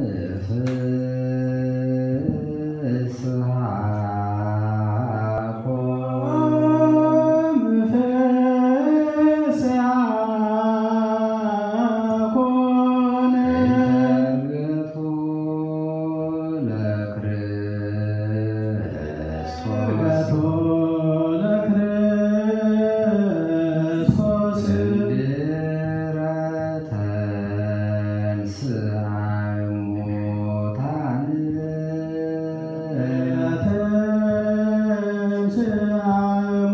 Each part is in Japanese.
ええ。Ah,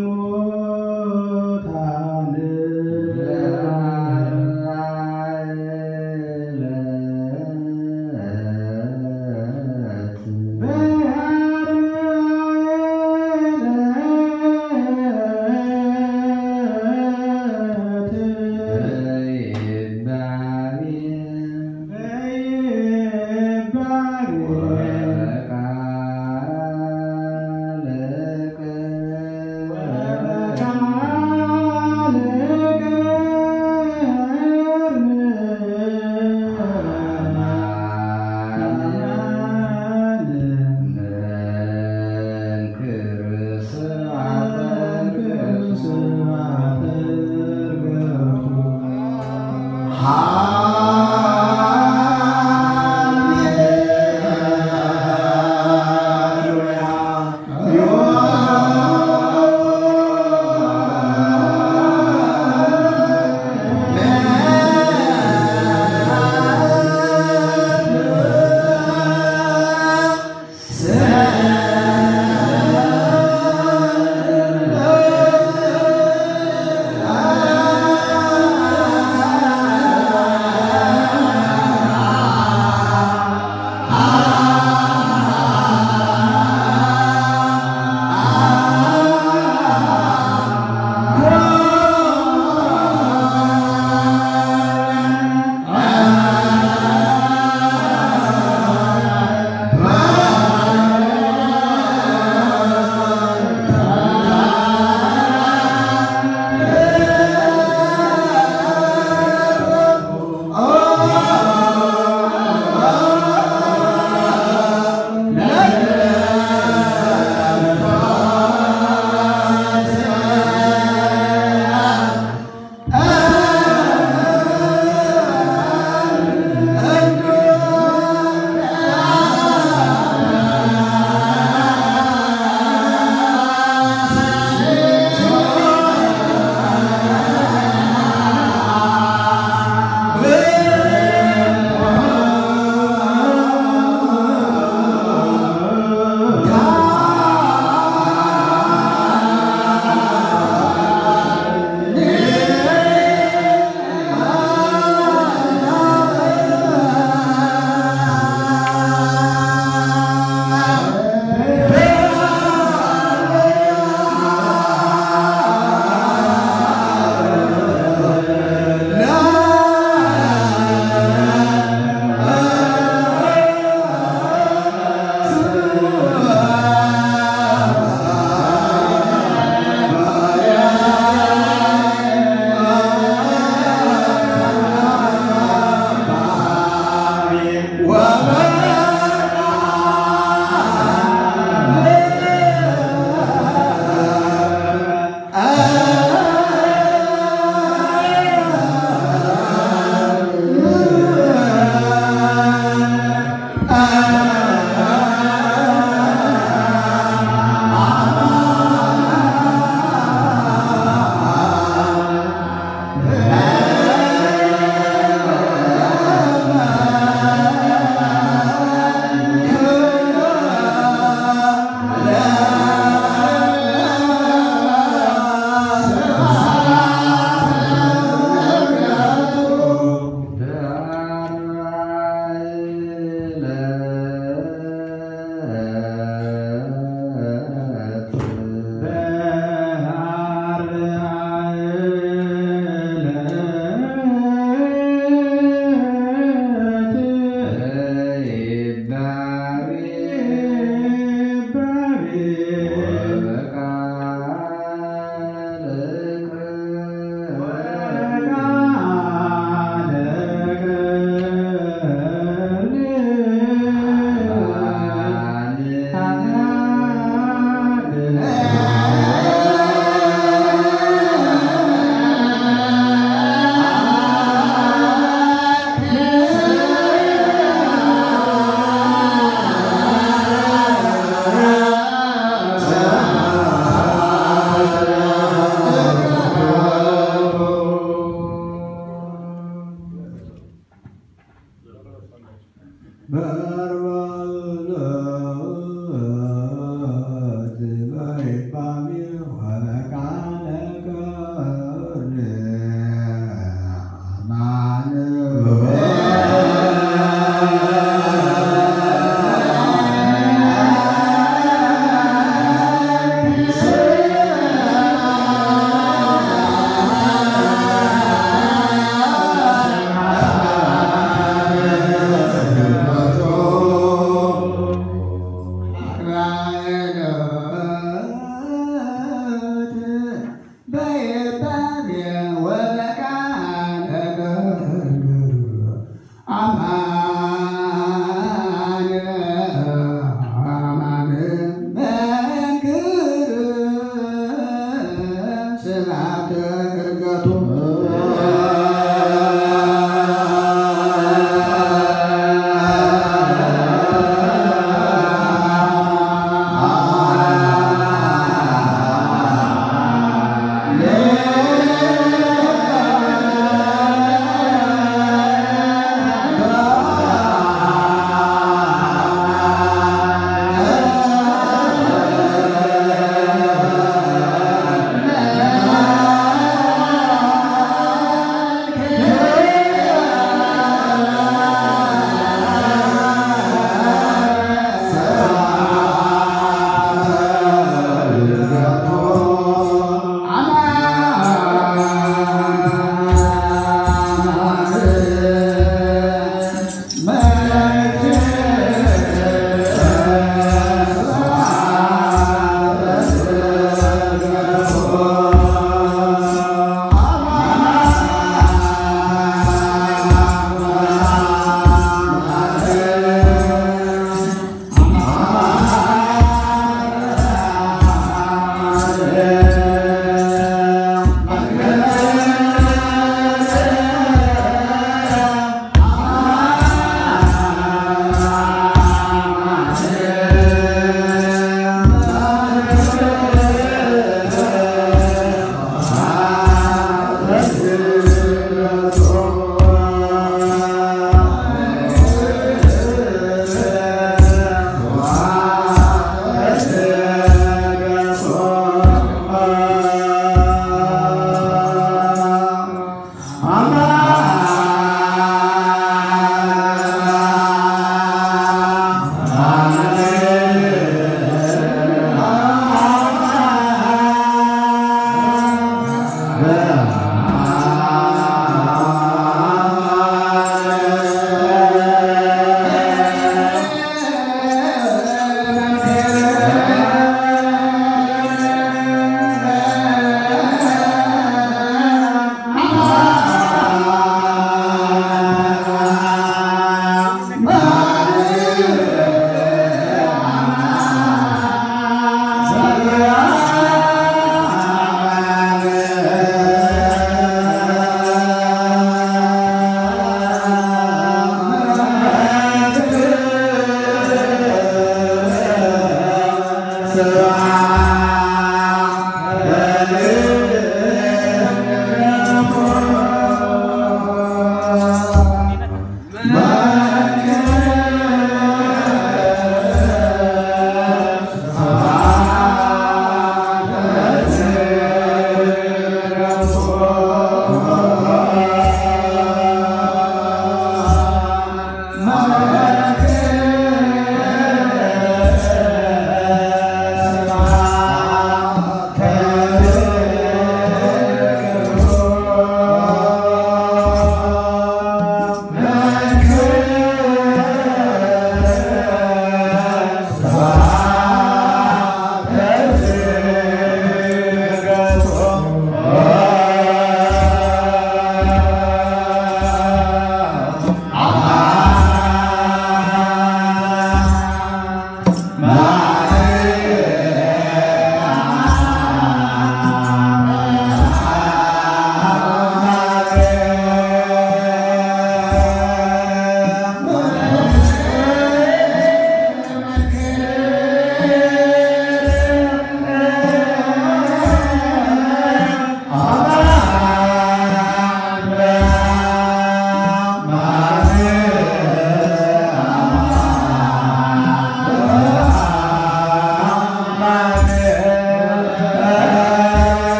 Ah